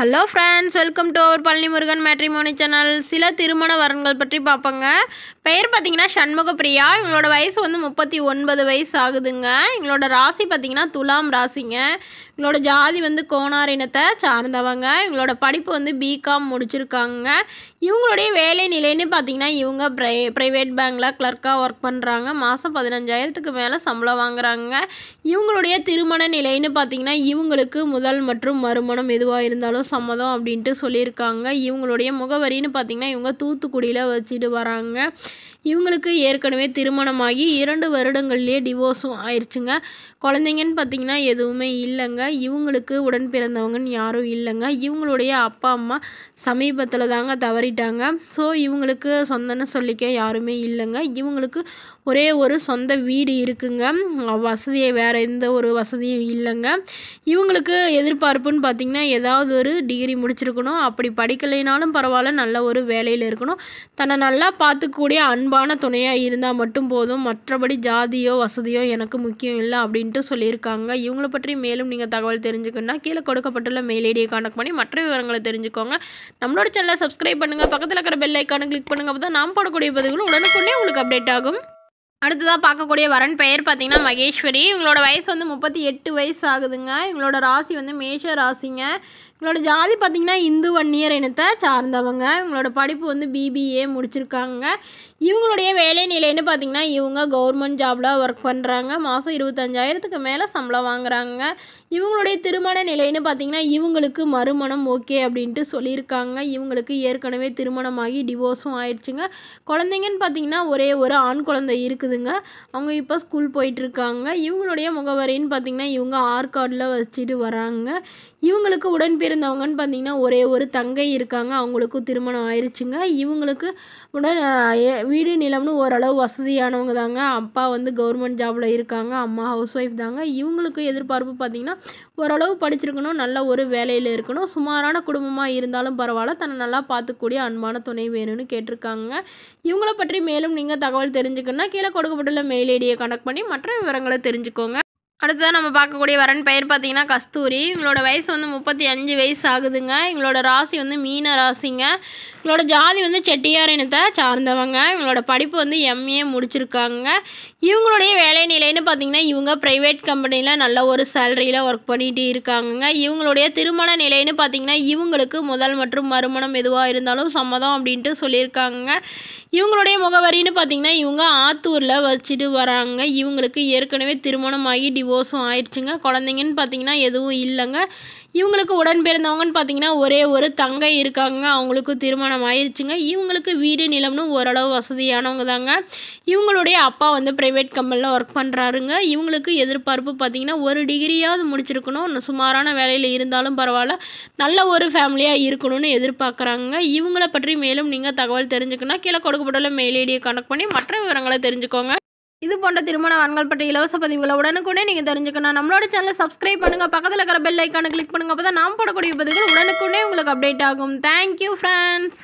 Hello friends welcome to our Palani Murugan matrimony channel சில திருமண வரன்கள் பற்றி பார்ப்போங்க. பெயர் பார்த்தீங்கன்னா சண்முக பிரியா இவங்களோட வயசு வந்து முப்பத்தி ஒன்பது வயசு ஆகுதுங்க. இவங்களோட ராசி பார்த்தீங்கன்னா துலாம் ராசிங்க. இவங்களோட ஜாதி வந்து கோணார் இனத்தை சார்ந்தவங்க. இவங்களோட படிப்பு வந்து பிகாம் முடிச்சிருக்காங்க. இவங்களுடைய வேலை நிலைன்னு பார்த்தீங்கன்னா இவங்க ப்ரை ப்ரைவேட் பேங்க்கில் கிளர்க்காக ஒர்க் பண்ணுறாங்க மாதம் பதினஞ்சாயிரத்துக்கு மேலே சம்பளம் வாங்குறாங்க. இவங்களுடைய திருமண நிலைன்னு பார்த்தீங்கன்னா இவங்களுக்கு முதல் மற்றும் மறுமணம் எதுவாக இருந்தாலும் சம்மதம் அப்படின்ட்டு சொல்லியிருக்காங்க. இவங்களுடைய முகவரின்னு பார்த்தீங்கன்னா இவங்க தூத்துக்குடியில் வச்சுட்டு வராங்க. இவங்களுக்கு ஏற்கனவே திருமணமாகி இரண்டு வருடங்கள்லேயே டிவோர்ஸும் ஆயிடுச்சுங்க குழந்தைங்கன்னு பார்த்தீங்கன்னா எதுவுமே இல்லைங்க. இவங்களுக்கு உடன் பிறந்தவங்கன்னு யாரும் இல்லைங்க. இவங்களுடைய அப்பா அம்மா சமீபத்தில் தாங்க தவறிட்டாங்க. ஸோ இவங்களுக்கு சொந்தன்னு சொல்லிக்க யாருமே இல்லைங்க. இவங்களுக்கு ஒரே ஒரு சொந்த வீடு இருக்குங்க. வசதியை வேறு எந்த ஒரு வசதியும் இல்லைங்க. இவங்களுக்கு எதிர்பார்ப்புன்னு பார்த்திங்கன்னா ஏதாவது ஒரு டிகிரி முடிச்சிருக்கணும். அப்படி படிக்கலைனாலும் பரவாயில்ல நல்ல ஒரு வேலையில் இருக்கணும். தன்னை நல்லா பார்த்துக்கூடிய அன்பான துணையாக இருந்தால் மட்டும் போதும். மற்றபடி ஜாதியோ வசதியோ எனக்கு முக்கியம் இல்லை அப்படின்ட்டு சொல்லியிருக்காங்க. இவங்கள பற்றி மேலும் நீங்கள் தகவல் தெரிஞ்சுக்கணுன்னா கீழே கொடுக்கப்பட்டுள்ள மெயில் ஐடியை காண்டக்ட் பண்ணி மற்ற விவரங்களை தெரிஞ்சுக்கோங்க. நம்மளோட சேனலை சப்ஸ்கிரைப் பண்ணுங்கள் பக்கத்தில் இருக்கிற பெல் ஐக்கானை கிளிக் பண்ணுங்கள் அப்போ தான் நாம் போடக்கூடிய பதிவுகளும் உடனுக்குடனே உங்களுக்கு அப்டேட் ஆகும். அடுத்ததாக பார்க்கக்கூடிய வரன் பெயர் பார்த்திங்கன்னா மகேஸ்வரி. இவங்களோட வயசு வந்து முப்பத்தி எட்டு வயசு ஆகுதுங்க. இவங்களோட ராசி வந்து மேஷ ராசிங்க. இவங்களோட ஜாதி பார்த்திங்கன்னா இந்து வன்னியர் இனத்தை சார்ந்தவங்க. இவங்களோட படிப்பு வந்து பிபிஏ முடிச்சிருக்காங்க. இவங்களுடைய வேலை நிலைன்னு பார்த்திங்கன்னா இவங்க கவர்மெண்ட் ஜாபில் ஒர்க் பண்ணுறாங்க மாதம் இருபத்தஞ்சாயிரத்துக்கு மேலே சம்பளம் வாங்குறாங்க. இவங்களுடைய திருமண நிலைன்னு பார்த்திங்கன்னா இவங்களுக்கு மறுமணம் ஓகே அப்படின்ட்டு சொல்லியிருக்காங்க. இவங்களுக்கு ஏற்கனவே திருமணமாகி டிவோர்ஸும் ஆயிடுச்சுங்க. குழந்தைங்கன்னு பார்த்திங்கன்னா ஒரே ஒரு ஆண் குழந்தை இருக்குது. இருக்குதுங்க. அவங்க இப்போ ஸ்கூல் போயிட்டுருக்காங்க. இவங்களுடைய முகவரின்னு பார்த்திங்கன்னா இவங்க ஆற்காடில் வச்சுட்டு வராங்க. இவங்களுக்கு உடன் பிறந்தவங்கன்னு பார்த்தீங்கன்னா ஒரே ஒரு தங்கை இருக்காங்க. அவங்களுக்கும் திருமணம் ஆயிடுச்சுங்க இவங்களுக்கு உடன் வீடு நிலம்னு ஓரளவு வசதியானவங்க தாங்க. அப்பா வந்து கவர்மெண்ட் ஜாபில் இருக்காங்க. அம்மா ஹவுஸ் ஒய்ஃப் தாங்க. இவங்களுக்கு எதிர்பார்ப்பு பார்த்திங்கன்னா ஓரளவு படிச்சிருக்கணும். நல்ல ஒரு வேலையில் இருக்கணும். சுமாரான குடும்பமாக இருந்தாலும் பரவாயில்ல. தன்னை நல்லா பார்த்துக்கூடிய அன்பான துணை வேணும்னு கேட்டிருக்காங்க. இவங்கள பற்றி மேலும் நீங்கள் தகவல் தெரிஞ்சுக்கணுன்னா கீழே கொடுக்கப்பட்டுள்ள மெயில் ஐடியை கனெக்ட் பண்ணி மற்ற விவரங்களை தெரிஞ்சுக்கோங்க. அடுத்ததாக நம்ம பார்க்கக்கூடிய வரன் பெயர் பார்த்தீங்கன்னா கஸ்தூரி. இவங்களோட வயசு வந்து முப்பத்தி அஞ்சு வயசு ஆகுதுங்க. இவங்களோட ராசி வந்து மீன ராசிங்க. இவங்களோட ஜாதி வந்து செட்டியார் இனத்தை சார்ந்தவங்க. இவங்களோட படிப்பு வந்து எம்ஏ முடிச்சிருக்காங்க. இவங்களுடைய வேலை நிலைன்னு பார்த்திங்கன்னா இவங்க ப்ரைவேட் கம்பெனியில் நல்ல ஒரு சேலரியில் ஒர்க் பண்ணிகிட்டு இருக்காங்க இவங்களுடைய திருமண நிலைன்னு பார்த்திங்கன்னா இவங்களுக்கு முதல் மற்றும் மறுமணம் எதுவாக இருந்தாலும் சம்மதம் அப்படின்ட்டு சொல்லியிருக்காங்க இவங்களுடைய முகவரின்னு பார்த்திங்கன்னா இவங்க ஆத்தூரில் வச்சுட்டு வராங்க. இவங்களுக்கு ஏற்கனவே திருமணமாகி டிவோர்ஸும் ஆயிடுச்சுங்க. குழந்தைங்கன்னு பார்த்திங்கன்னா எதுவும் இல்லைங்க. இவங்களுக்கு உடன் பிறந்தவங்கன்னு பார்த்தீங்கன்னா ஒரே ஒரு தங்கை இருக்காங்க. அவங்களுக்கு திருமணம் ஆயிடுச்சுங்க இவங்களுக்கு வீடு நிலம்னு ஓரளவு வசதியானவங்க தாங்க. இவங்களுடைய அப்பா வந்து ப்ரைவேட் கம்பெனியில் ஒர்க் பண்ணுறாருங்க இவங்களுக்கு எதிர்பார்ப்பு பார்த்திங்கன்னா ஒரு டிகிரியாவது முடிச்சிருக்கணும். சுமாரான வேலையில் இருந்தாலும் பரவாயில்ல. நல்ல ஒரு ஃபேமிலியாக இருக்கணும்னு எதிர்பார்க்குறாங்க இவங்கள பற்றி மேலும் நீங்கள் தகவல் தெரிஞ்சுக்கணும் கீழே கொடுக்கப்பட்டுள்ள மெயில் ஐடியை கனெக்ட் பண்ணி மற்ற விவரங்களை தெரிஞ்சுக்கோங்க. இது போன்ற திருமண வான்கள் பற்றிய இலவச பதிவுகளை உடனுக்குடனே நீங்கள் தெரிஞ்சுக்கணும். நம்மளோட சேனலை சப்ஸ்கிரைப் பண்ணுங்கள் பக்கத்தில் இருக்கிற பெல் ஐக்கானை கிளிக் பண்ணுங்கள் அப்போ தான் நாம் போடக்கூடிய பதிவுகள் உடனுக்குடனே உங்களுக்கு அப்டேட் ஆகும். Thank you friends